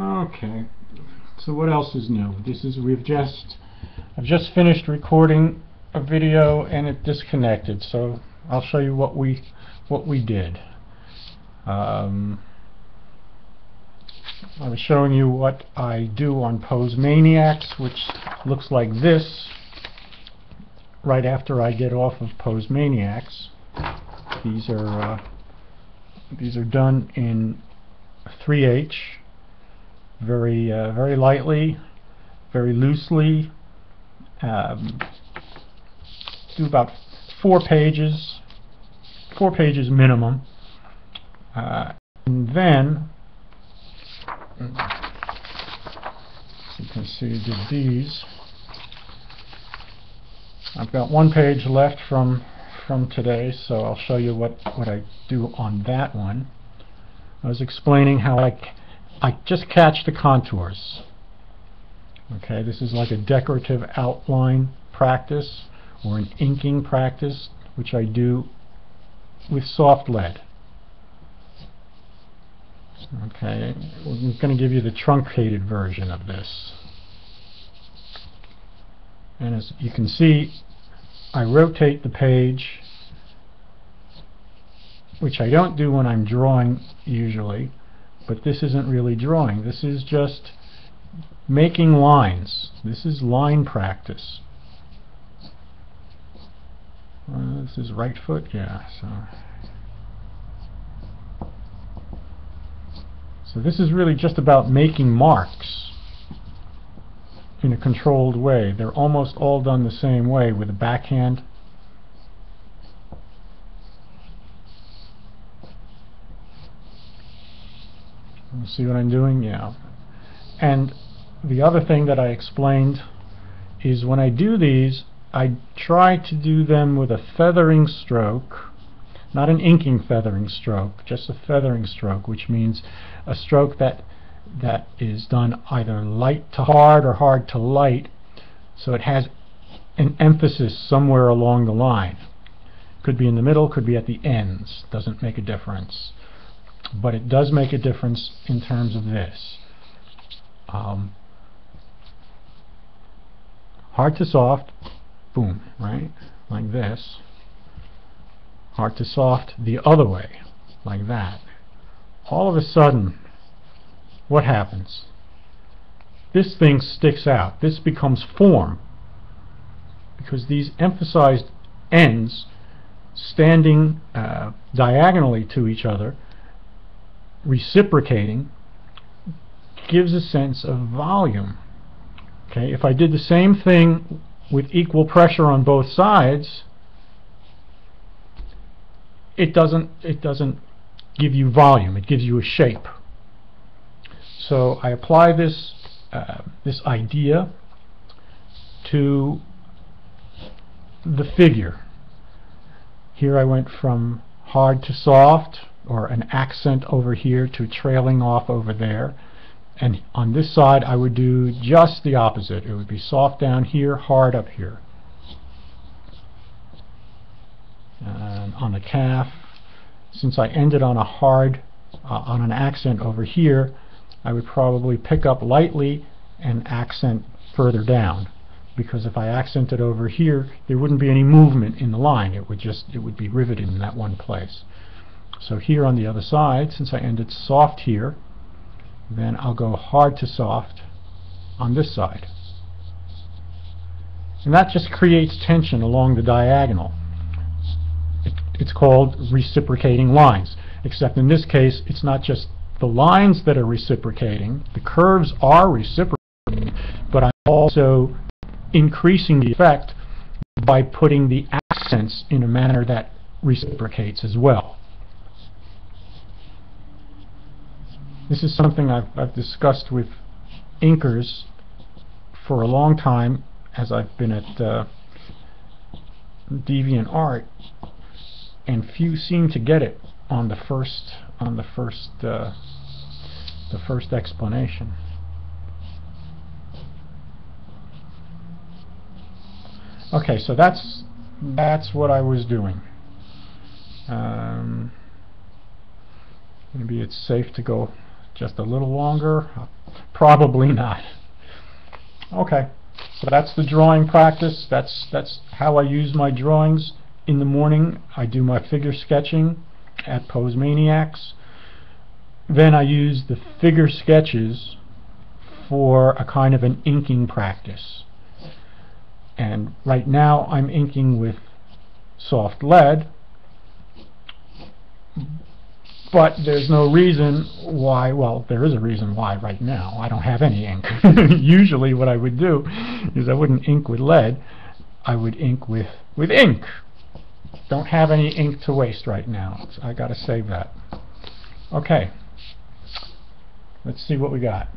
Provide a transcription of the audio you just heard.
Okay, so what else is new? This is, we've just, I've just finished recording a video and it disconnected, so I'll show you what we, what we did. Um, I was showing you what I do on Pose Maniacs, which looks like this right after I get off of Pose Maniacs. These are uh, these are done in 3H, very uh, very lightly, very loosely. Um, do about four pages, four pages minimum, uh, and then you can see did these. I've got one page left from from today, so I'll show you what, what I do on that one. I was explaining how I, I just catch the contours. Okay, this is like a decorative outline practice or an inking practice, which I do with soft lead. Okay, I'm going to give you the truncated version of this. And as you can see, I rotate the page, which I don't do when I'm drawing usually, but this isn't really drawing. This is just making lines. This is line practice. Uh, this is right foot, yeah. So, so this is really just about making marks in a controlled way. They're almost all done the same way with a backhand. You see what I'm doing? Yeah. And the other thing that I explained is when I do these, I try to do them with a feathering stroke, not an inking feathering stroke, just a feathering stroke, which means a stroke that that is done either light to hard or hard to light so it has an emphasis somewhere along the line could be in the middle could be at the ends doesn't make a difference but it does make a difference in terms of this. Um, hard to soft boom right? Like this. Hard to soft the other way like that. All of a sudden what happens? This thing sticks out. This becomes form. Because these emphasized ends standing uh, diagonally to each other reciprocating gives a sense of volume. Okay if I did the same thing with equal pressure on both sides it doesn't it doesn't give you volume. It gives you a shape. So I apply this uh, this idea to the figure. Here I went from hard to soft or an accent over here to trailing off over there and on this side I would do just the opposite. It would be soft down here, hard up here. And on the calf, since I ended on a hard, uh, on an accent over here, I would probably pick up lightly and accent further down because if I accented over here there wouldn't be any movement in the line it would just it would be riveted in that one place so here on the other side since I ended soft here then I'll go hard to soft on this side and that just creates tension along the diagonal it, it's called reciprocating lines except in this case it's not just the lines that are reciprocating, the curves are reciprocating, but I'm also increasing the effect by putting the accents in a manner that reciprocates as well. This is something I've, I've discussed with inkers for a long time as I've been at uh, DeviantArt and few seem to get it on the first on the first uh, the first explanation. Okay, so that's that's what I was doing. Um, maybe it's safe to go just a little longer. Probably not. Okay, so that's the drawing practice. That's that's how I use my drawings. In the morning, I do my figure sketching at Pose Maniacs. Then I use the figure sketches for a kind of an inking practice. And right now I'm inking with soft lead, but there's no reason why, well, there is a reason why right now. I don't have any ink. Usually what I would do is I wouldn't ink with lead, I would ink with, with ink. Don't have any ink to waste right now. So I gotta save that. Okay. Let's see what we got.